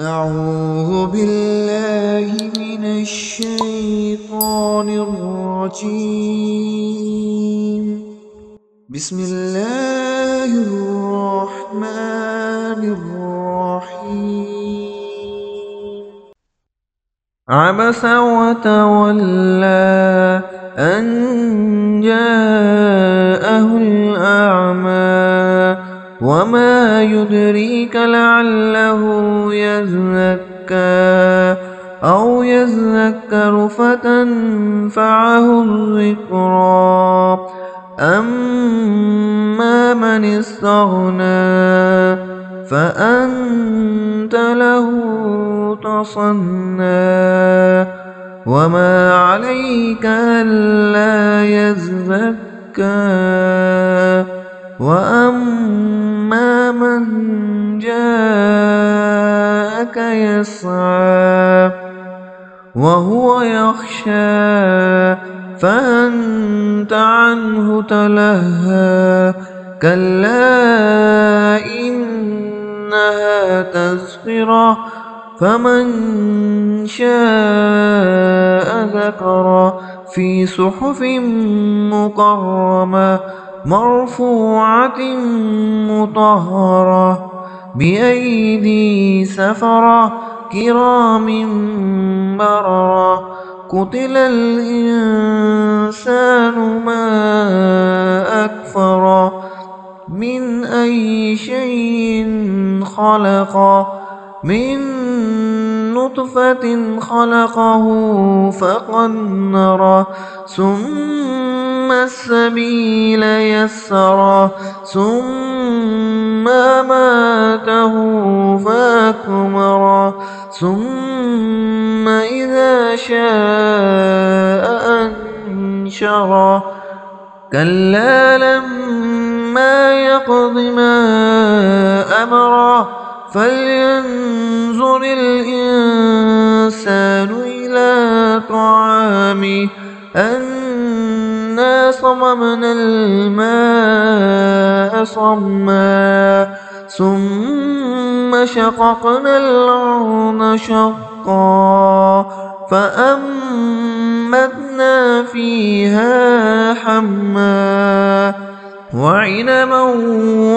أعوذ بالله من الشيطان الرجيم. بسم الله الرحمن الرحيم. عبس وتولى أن جاءه وما يدريك لعله يزكى أو يذكر فتنفعه الذكرى أما من استغنى فأنت له تصنى وما عليك ألا يزكى وأما جاءك يسعى وهو يخشى فأنت عنه تلهى كلا إنها تذكرة فمن شاء ذكر في صحف مكرمة مرفوعة مطهرة بأيدي سفرة كرام بررة قتل الإنسان ما أكفر من أي شيء خلق من نطفة خلقه فقنر ثم السبيل يسر ثم ماته فأكمر ثم إذا شاء أنشر كلا لما يقض ما أمر فلينظر الإنسان إلى طعامه أنا صممنا الماء صما. ثم شققنا الأرض شقا. فأنبتنا فيها حما. وعنبا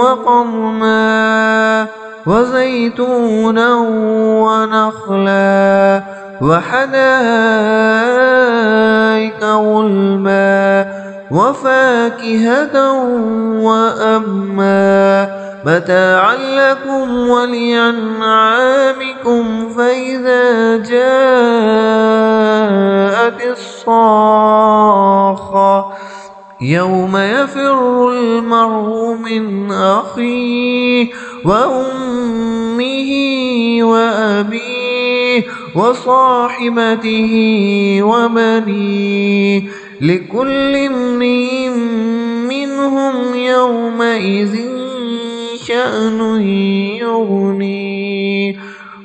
وقضما وزيتونا ونخلا. وحدائق غلما وفاكهة وأما متاعا لكم ولأنعامكم فإذا جاءت الصاخة يوم يفر المرء من أخيه وأمه وصاحبته وبنيه لكل امرئ منهم يومئذ شأن يغنيه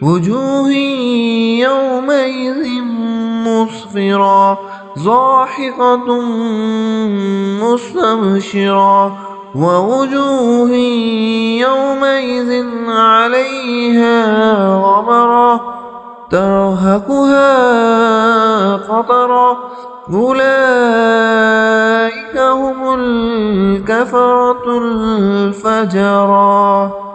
وجوه يومئذ مسفرة ضاحكة مستبشرة. ووجوه يومئذ عليها ترهقها قطرة. أولئك هم الكفرة الفجرة.